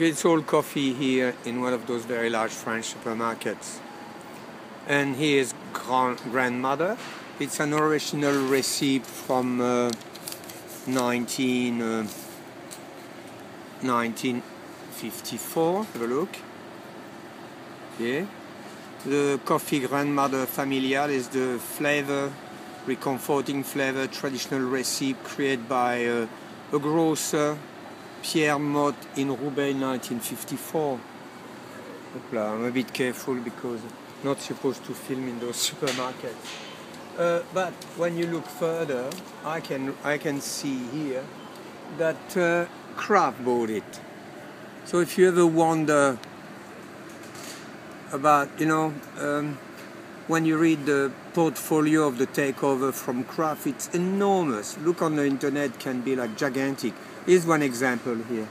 It's all coffee here in one of those very large French supermarkets. And here's grand grandmother. It's an original recipe from uh, 19, uh, 1954. Have a look. Yeah. The coffee grandmother familial is the flavor, recomforting flavor, traditional recipe created by uh, a grocer Pierre Mott in Roubaix 1954. I'm a bit careful because I'm not supposed to film in those supermarkets. Uh, but when you look further, I can I can see here that uh, Kraft bought it. So if you ever wonder about, you know, um, when you read the portfolio of the takeover from Kraft, it's enormous. Look on the internet, can be like gigantic. Here's one example here.